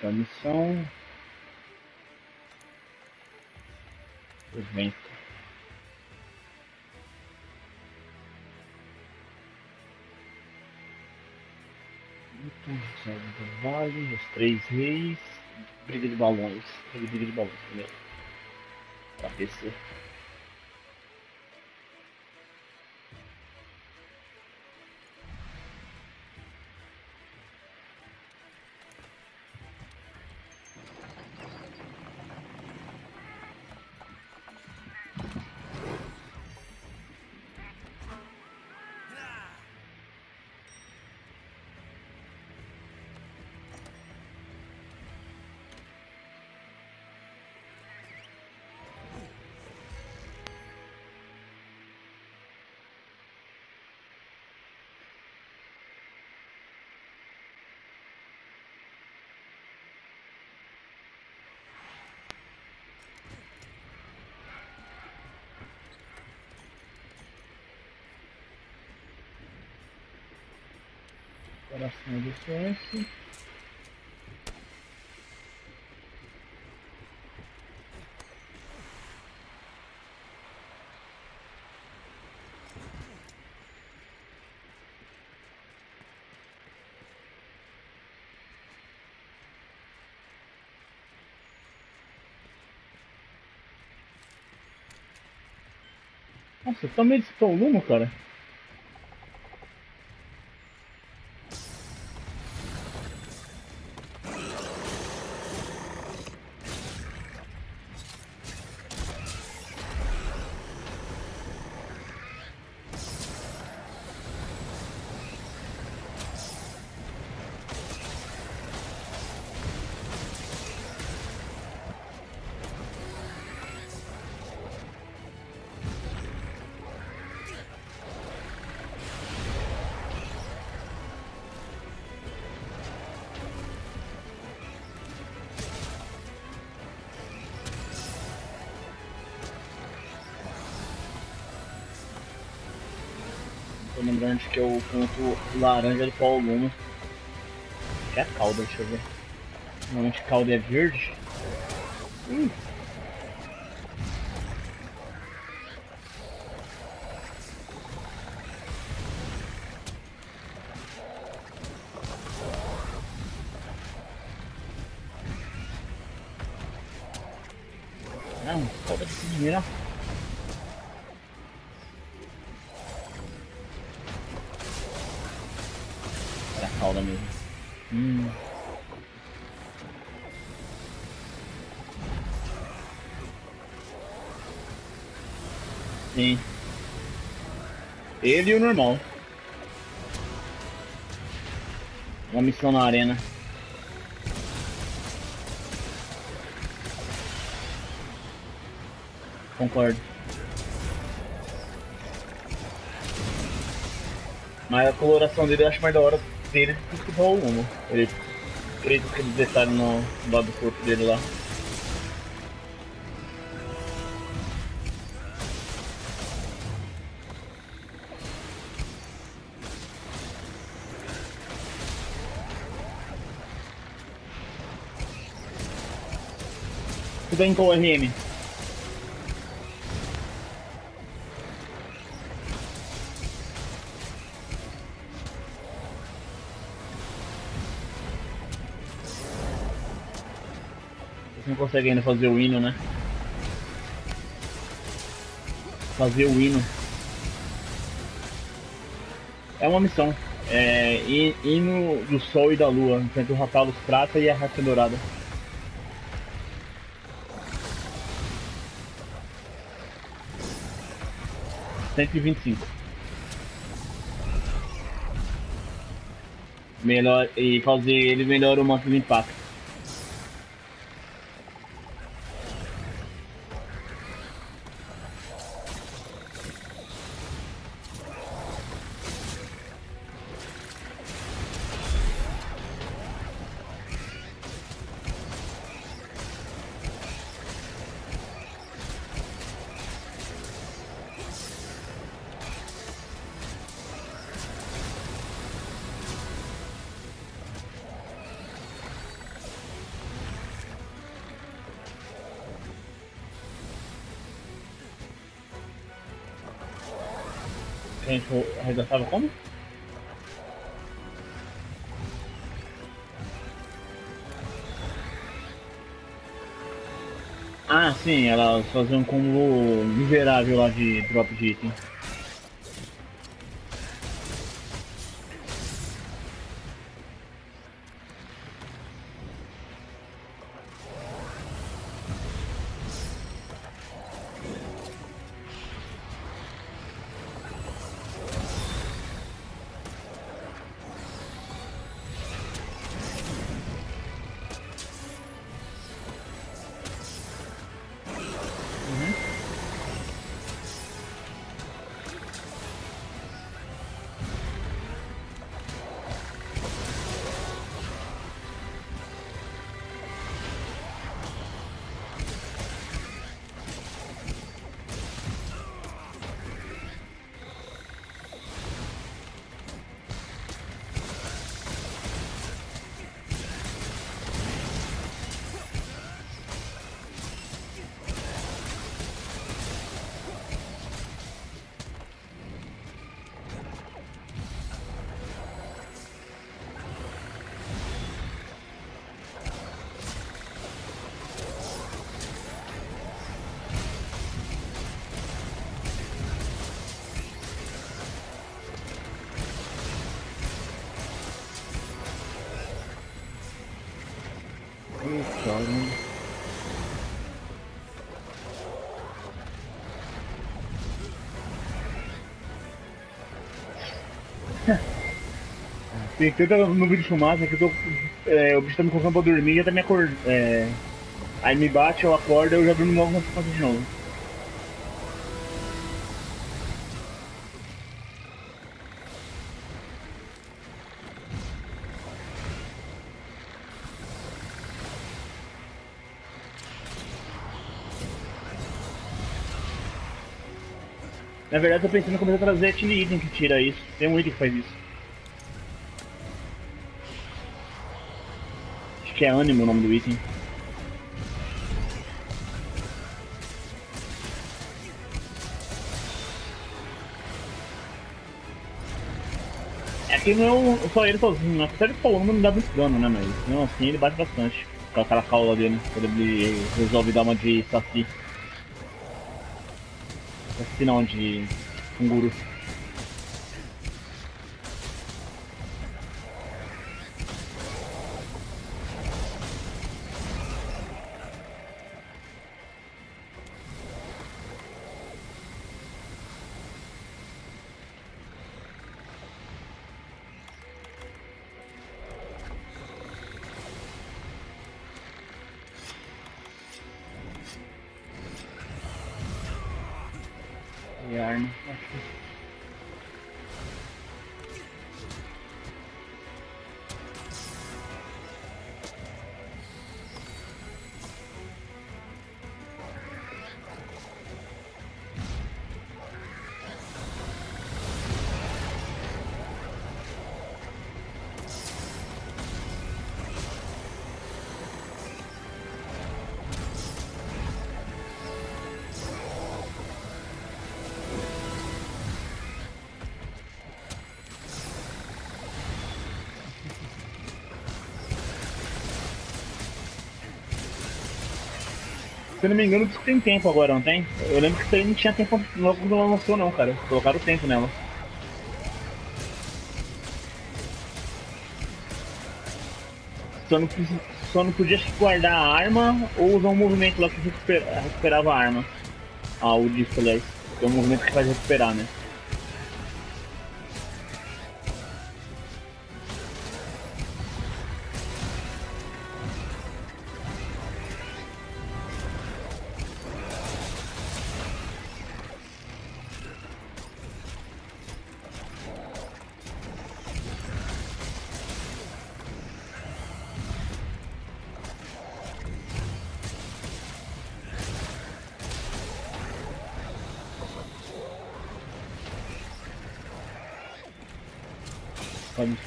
Publicar missão. Evento. Do Vale, os Três Reis, Briga de Balões. Briga de Balões primeiro. Pra PC. Coração do CS. Nossa, também disputou o Lumo, cara? Lembrando que é o laranja do Paulo Luma. Que é a cauda, deixa eu ver. Normalmente cauda é verde. Hum. Não, cauda pequenininha. Era cauda mesmo. Hum. Sim. Ele e o normal. Uma missão na arena. Concordo. Mas a coloração dele eu acho mais da hora dele que Raul Lumo. Ele fez aquele detalhe no lado do corpo dele lá. Tudo bem com o RM? Vocês não conseguem ainda fazer o hino, né? Fazer o hino. É uma missão. É hi- hino do sol e da lua. Enfrenta o Ratalos Prata e a Raça Dourada. Cento e vinte e cinco. Melhor, e fazer ele melhora o manto de impacto. A gente resgatava como? Ah, sim, elas faziam um cúmulo miserável lá de drop de item. Tem tanta nuvem de fumaça que eu tô. É, o bicho tá me colocando pra dormir e já tá me acordando. É, aí me bate, eu acordo eu já durmo logo na fumaça de novo. Na verdade, eu tô pensando em começar a trazer aquele item que tira isso. Tem um item que faz isso. Acho que é Animo o nome do item. É que não é um, só ele sozinho, né? Apesar de falando não dá muito dano, né? Mas mesmo assim ele bate bastante. Com aquela caula dele, quando ele resolve dar uma de Saci. Saci não, de Kunguru. Yarn. Se eu não me engano, isso tem tempo agora, não tem? Eu lembro que isso aí não tinha tempo logo quando ela lançou não, cara. Colocaram o tempo nela. Só não, só não podia guardar a arma ou usar um movimento lá que recupera, recuperava a arma. Ah, o disco, aliás. É um movimento que faz recuperar, né?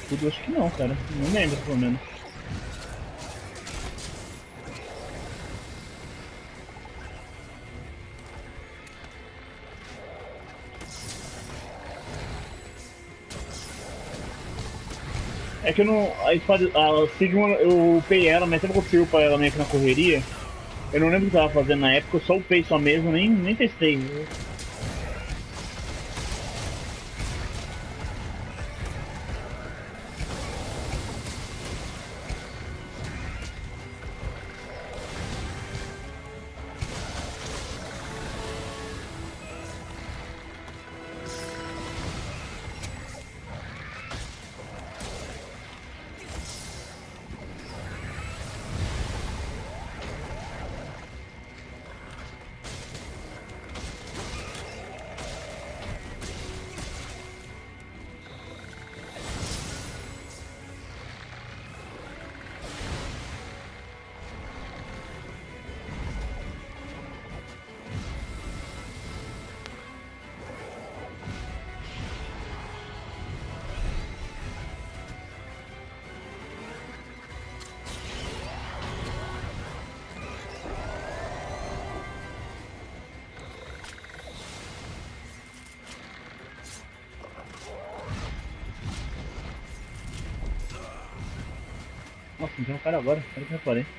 tudo, acho que não, cara. Não lembro, pelo menos. É que eu não. A espada. A Sigma eu upei ela, mas eu não upar ela meio que na correria. Eu não lembro o que eu tava fazendo na época, eu só upei só mesmo, nem, nem testei. Nossa, tem um cara agora, olha que eu reparei.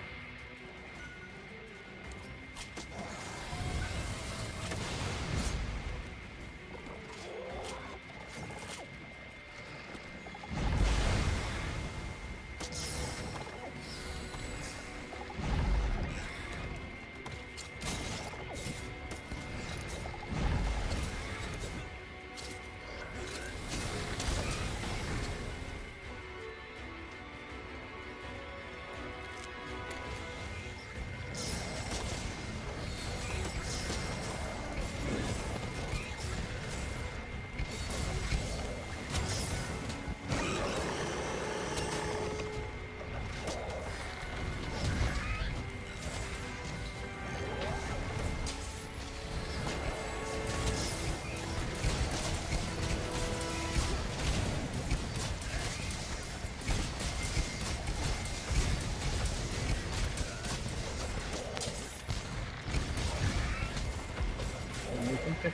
Como que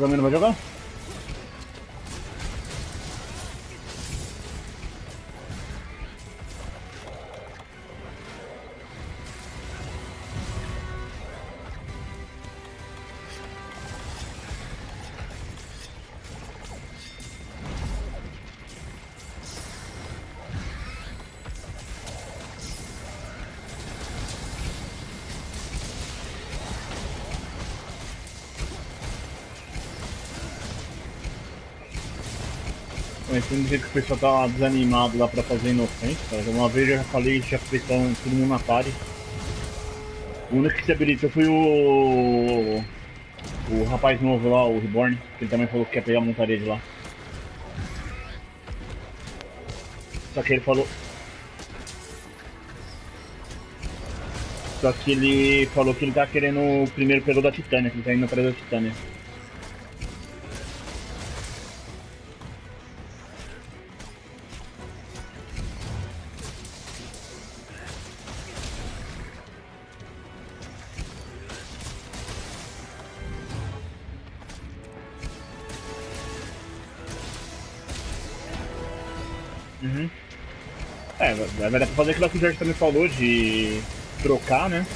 também não vai jogar? Conhecendo do jeito que o pessoal tá desanimado lá pra fazer inocente. Uma vez eu já falei, já fez todo mundo na party. O único que se habilitou foi o. O rapaz novo lá, o Reborn, que ele também falou que quer pegar a montaria de lá. Só que ele falou. Só que ele falou que ele tá querendo o primeiro pelo da Titânia, que ele tá indo atrás da Titânia. Uhum. É, vai dar pra fazer aquilo que o Jorge também falou de trocar, né?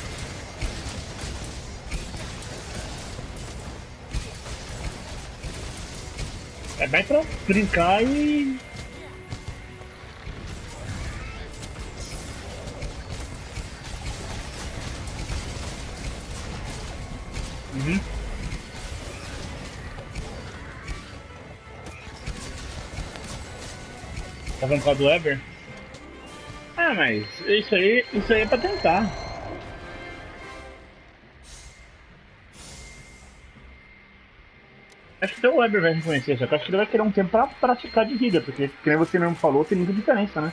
É bem pra brincar e. Tá falando com a do Ever? Ah, mas isso aí, isso aí é pra tentar. Acho que até o Weber vai reconhecer, só que acho que ele vai querer um tempo pra praticar de vida, porque, como você mesmo falou, tem muita diferença, né?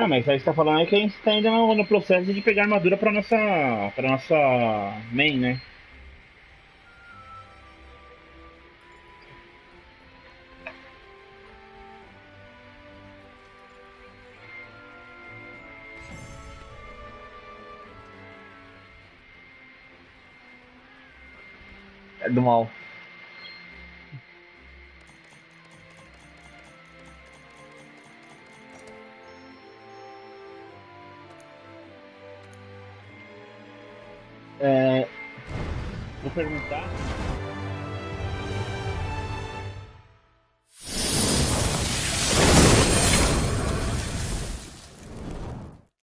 Ah, mas aí você tá falando aí que a gente tá ainda no, no processo de pegar armadura pra nossa. pra nossa main, né? É do mal.